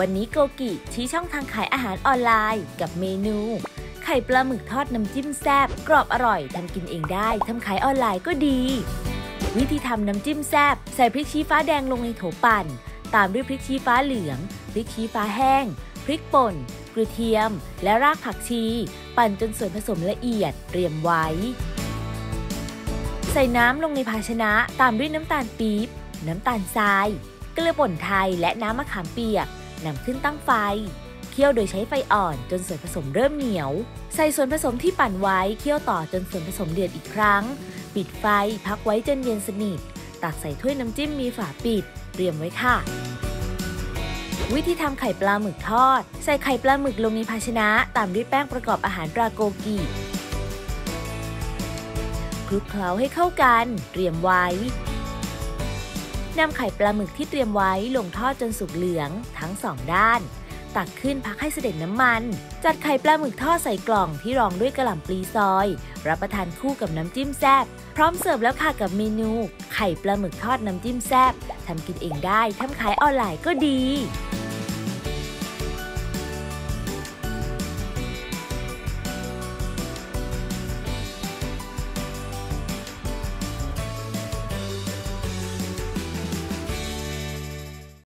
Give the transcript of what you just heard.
วันนี้โกกิชี้ช่องทางขายอาหารออนไลน์ กับเมนู ไข่ปลาหมึกทอดน้ำจิ้มแซบกรอบอร่อยทำกินเองได้ทำขายออนไลน์ก็ดี วิธีทำน้ำจิ้มแซบใส่พริกชี้ฟ้าแดงลงในโถปั่น ตามด้วยพริกชี้ฟ้าเหลือง พริกชี้ฟ้าแห้ง พริกป่น กระเทียม และรากผักชี ปั่นจนส่วนผสมละเอียดเตรียมไว้ ใส่น้ำลงในภาชนะตามด้วยน้ำตาลปี๊บน้ำตาลทรายเกลือป่นไทยและน้ำมะขามเปียก นำขึ้นตั้งไฟ เคี่ยวโดยใช้ไฟอ่อนจนส่วนผสมเริ่มเหนียว ใส่ส่วนผสมที่ปั่นไว้เคี่ยวต่อจนส่วนผสมเดือดอีกครั้ง ปิดไฟพักไว้จนเย็นสนิท ตักใส่ถ้วยน้ำจิ้มมีฝาปิด เตรียมไว้ค่ะ วิธีทำไข่ปลาหมึกทอด ใส่ไข่ปลาหมึกลงในภาชนะ ตามด้วยแป้งประกอบอาหารปลาโกกิคลุกเคล้าให้เข้ากัน เตรียมไว้ นำไข่ปลาหมึกที่เตรียมไว้ลงทอดจนสุกเหลืองทั้งสองด้าน ตักขึ้นพักให้เสด็จน้ำมัน จัดไข่ปลาหมึกทอดใส่กล่องที่รองด้วยกระหล่ำปลีซอย รับประทานคู่กับน้ำจิ้มแซ่บพร้อมเสิร์ฟแล้วค่ะกับเมนู ไข่ปลาหมึกทอดน้ำจิ้มแซ่บทำกินเองได้ทำขายออนไลน์ก็ดี